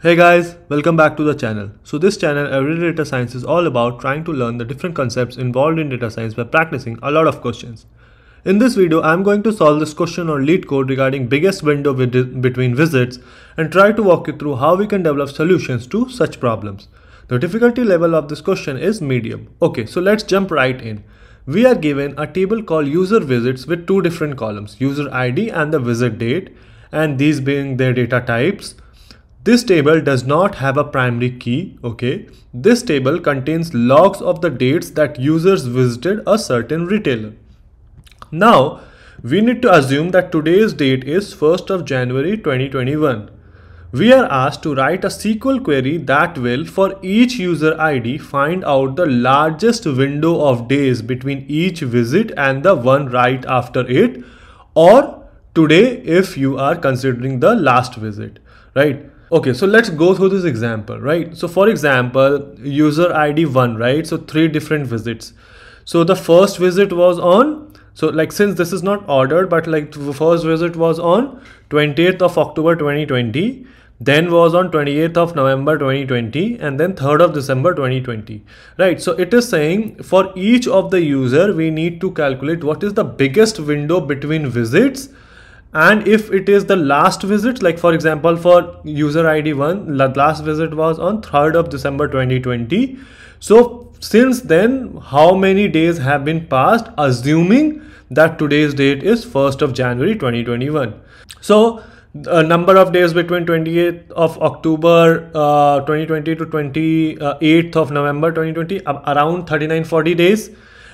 Hey guys, welcome back to the channel. So this channel Everyday Data Science is all about trying to learn the different concepts involved in data science by practicing a lot of questions. In this video, I'm going to solve this question on LeetCode regarding biggest window between visits and try to walk you through how we can develop solutions to such problems. The difficulty level of this question is medium. Okay, so let's jump right in. We are given a table called user visits with two different columns, user ID and the visit date, and these being their data types. This table does not have a primary key, okay? This table contains logs of the dates that users visited a certain retailer. Now, we need to assume that today's date is 1st of January 2021. We are asked to write a SQL query that will, for each user ID, find out the largest window of days between each visit and the one right after it, or today if you are considering the last visit, right? Okay, so let's go through this example, right? So for example, user ID 1, right? So three different visits. So the first visit was on, so like since this is not ordered, but like the first visit was on 28th of October 2020, then was on 28th of November 2020, and then 3rd of December 2020, right? So it is saying for each of the user, we need to calculate what is the biggest window between visits and if it is the last visit like for example for user id 1 the last visit was on 3rd of december 2020 so since then how many days have been passed assuming that today's date is 1st of january 2021 so a number of days between 28th of october uh, 2020 to 28th of november 2020 around 39 40 days.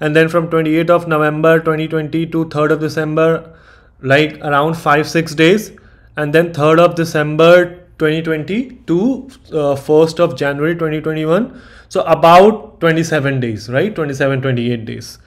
And then from 28th of november 2020 to 3rd of december like around five six days. And then 3rd of december 2020 to uh, 1st of january 2021 so about 27 days right? 27 28 days.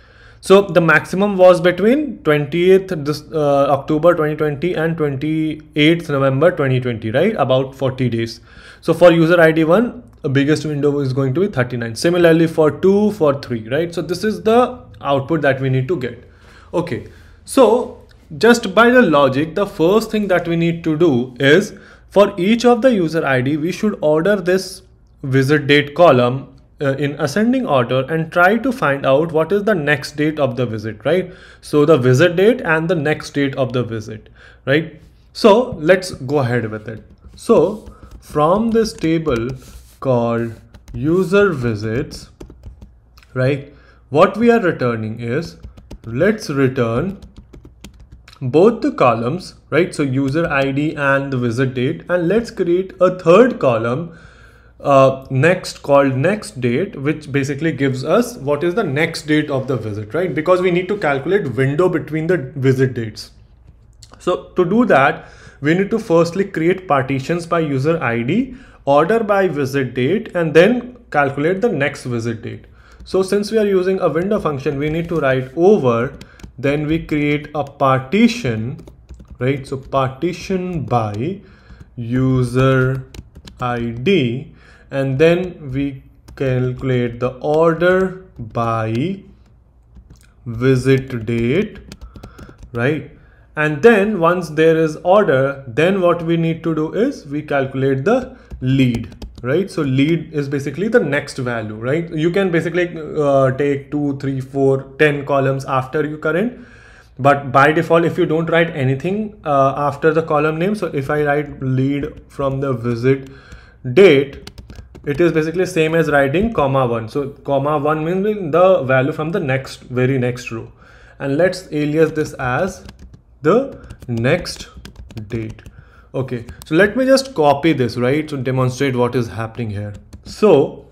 So the maximum was between 20th this, uh, october 2020 and 28th november 2020 right? About 40 days. So for user id 1 the biggest window is going to be 39 similarly for 2 for 3 right? So this is the output that we need to get. Okay. So just by the logic, the first thing that we need to do is for each of the user ID, we should order this visit date column uh, in ascending order and try to find out what is the next date of the visit, right? So the visit date and the next date of the visit, right? So let's go ahead with it. So from this table called user visits, right? What we are returning is let's return both the columns, right? So user ID and the visit date. And let's create a third column uh, next called next date, which basically gives us what is the next date of the visit, right? Because we need to calculate window between the visit dates. So to do that, we need to firstly create partitions by user ID, order by visit date, and then calculate the next visit date. So since we are using a window function, we need to write over then we create a partition right? So partition by user id and then we calculate the order by visit date right? And then once there is order then what we need to do is we calculate the lead right? So lead is basically the next value right? You can basically uh, take two three four ten columns after your current. But by default if you don't write anything uh, after the column name so if i write lead from the visit date it is basically same as writing comma one. So comma one means the value from the next very next row. And let's alias this as the next date okay so let me just copy this right to demonstrate what is happening here. So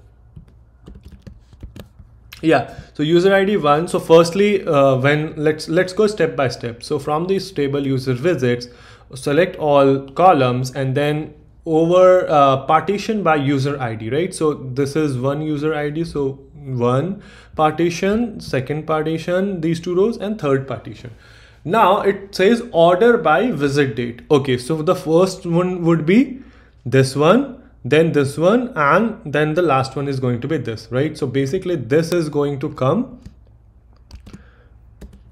yeah so user id 1 so firstly uh, when let's let's go step by step. So from this table user visits select all columns and then over uh, partition by user id right? So this is one user id so one partition second partition these two rows and third partition now it says order by visit date. Okay, so the first one would be this one, then this one, and then the last one is going to be this, right? So basically this is going to come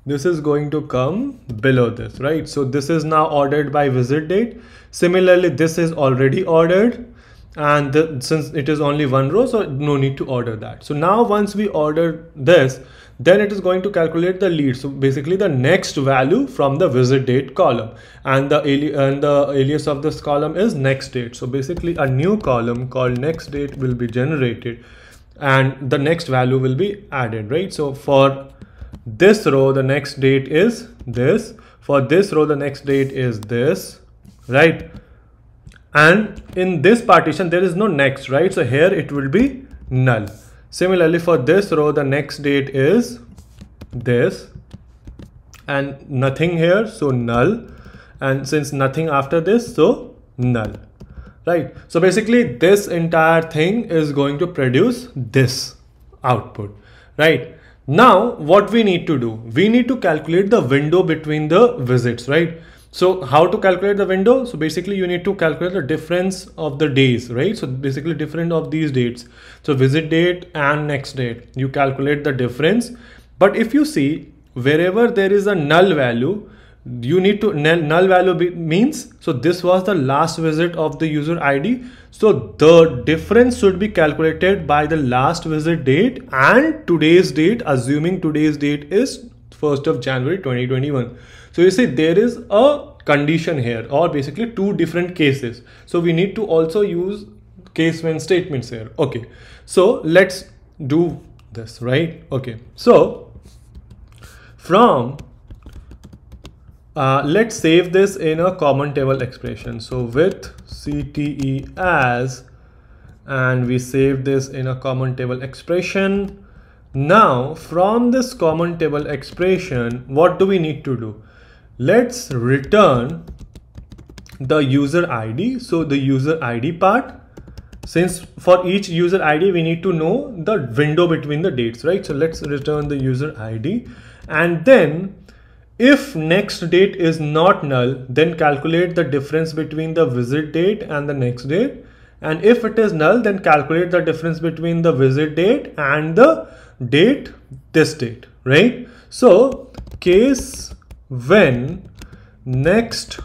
this is going to come below this right so this is now ordered by visit date similarly this is already ordered and the, since it is only one row so no need to order that so now once we order this then it is going to calculate the lead. So basically the next value from the visit date column. And the and the alias of this column is next date. So basically a new column called next date will be generated. And the next value will be added right? So for this row the next date is this. For this row the next date is this right? And in this partition there is no next right? So here it will be null similarly for this row the next date is this and nothing here so null. And since nothing after this so null right? So basically this entire thing is going to produce this output right? Now what we need to do? We need to calculate the window between the visits right so how to calculate the window? So basically you need to calculate the difference of the days, right? So basically different of these dates. So visit date and next date, you calculate the difference. But if you see wherever there is a null value, you need to null, null value means so this was the last visit of the user id so the difference should be calculated by the last visit date and today's date assuming today's date is 1st of january 2021 so you see there is a condition here or basically two different cases. So we need to also use case when statements here. Okay. So let's do this, right? Okay. So from uh, let's save this in a common table expression. So with CTE as and we save this in a common table expression. Now from this common table expression, what do we need to do? Let's return the user ID. So the user ID part, since for each user ID, we need to know the window between the dates, right? So let's return the user ID and then if next date is not null, then calculate the difference between the visit date and the next date. And if it is null, then calculate the difference between the visit date and the date, this date, right? So case when next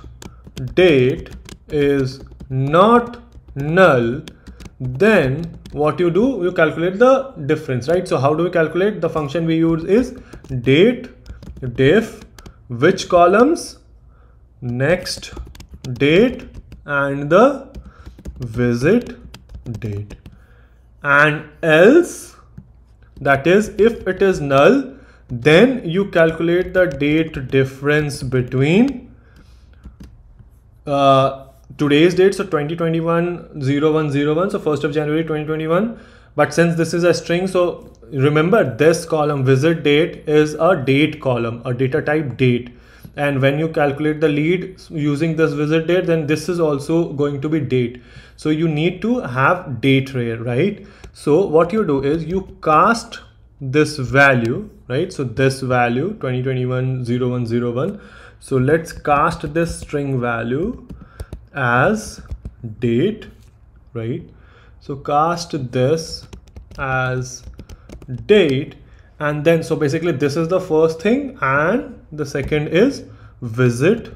date is not null then what you do you calculate the difference right? So how do we calculate? The function we use is date diff which columns next date and the visit date. And else that is if it is null then you calculate the date difference between uh, today's date, so 2021 0101, so 1st of January 2021. But since this is a string, so remember this column visit date is a date column, a data type date. And when you calculate the lead using this visit date, then this is also going to be date. So you need to have date here, right? So what you do is you cast this value right? So this value 2021 0101 so let's cast this string value as date right? So cast this as date and then so basically this is the first thing and the second is visit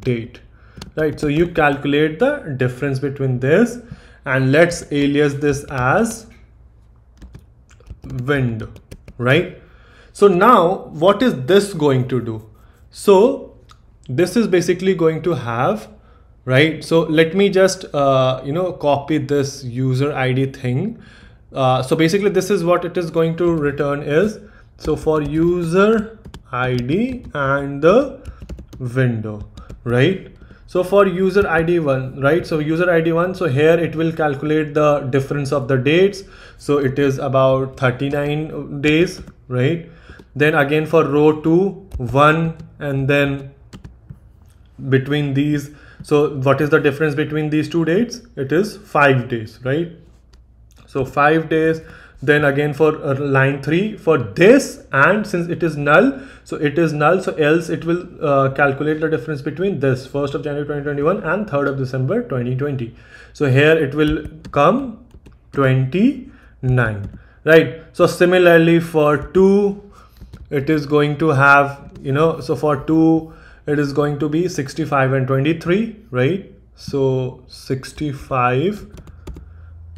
date right? So you calculate the difference between this and let's alias this as wind right so now what is this going to do so this is basically going to have right so let me just uh, you know copy this user id thing uh, so basically this is what it is going to return is so for user id and the window right so for user ID one, right? So user ID one, so here it will calculate the difference of the dates. So it is about 39 days, right? Then again for row two, one, and then between these, so what is the difference between these two dates? It is five days, right? So five days, then again for uh, line 3 for this and since it is null so it is null so else it will uh, calculate the difference between this 1st of January 2021 and 3rd of December 2020 so here it will come 29 right so similarly for 2 it is going to have you know so for 2 it is going to be 65 and 23 right? So 65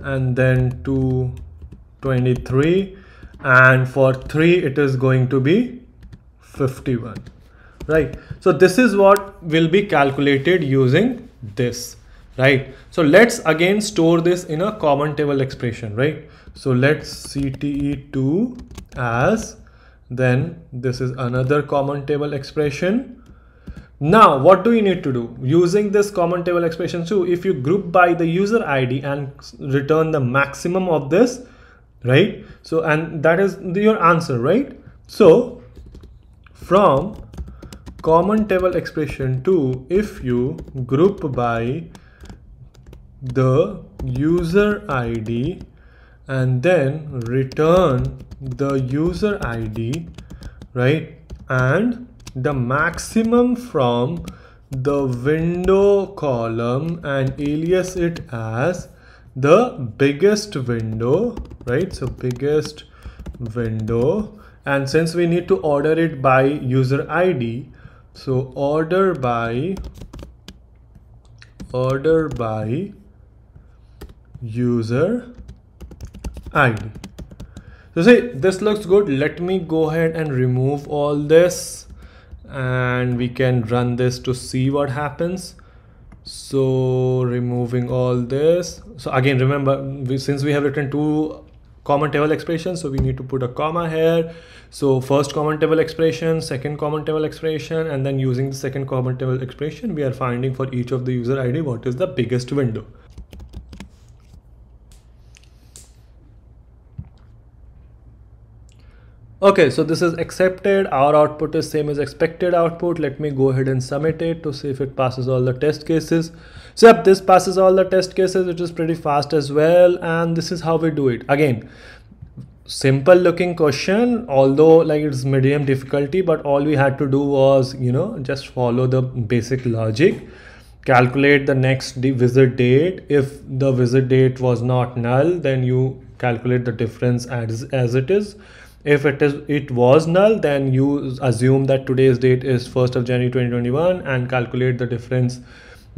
and then 223 and for 3 it is going to be 51 right? So this is what will be calculated using this right? So let's again store this in a common table expression right? So let's cte2 as then this is another common table expression. Now what do you need to do? Using this common table expression so if you group by the user id and return the maximum of this right? So and that is your answer right? So from common table expression 2 if you group by the user ID and then return the user ID right and the maximum from the window column and alias it as the biggest window right so biggest window. And since we need to order it by user ID so order by order by user id so see this looks good. Let me go ahead and remove all this and we can run this to see what happens. So removing all this. So again remember we, since we have written two common table expressions so we need to put a comma here. So first common table expression second common table expression and then using the second common table expression we are finding for each of the user id what is the biggest window Okay, so this is accepted. Our output is same as expected output. Let me go ahead and submit it to see if it passes all the test cases. So yep, this passes all the test cases, which is pretty fast as well. And this is how we do it. Again, simple looking question, although like it's medium difficulty, but all we had to do was, you know, just follow the basic logic calculate the next visit date if the visit date was not null then you calculate the difference as as it is if it is it was null then you assume that today's date is 1st of january 2021 and calculate the difference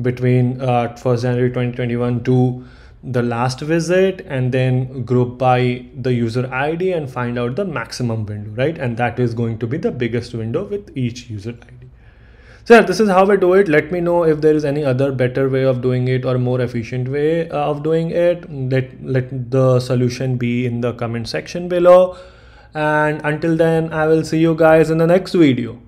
between uh, 1st january 2021 to the last visit and then group by the user id and find out the maximum window right? And that is going to be the biggest window with each user id so yeah, this is how we do it. Let me know if there is any other better way of doing it or more efficient way uh, of doing it. Let let the solution be in the comment section below and until then i will see you guys in the next video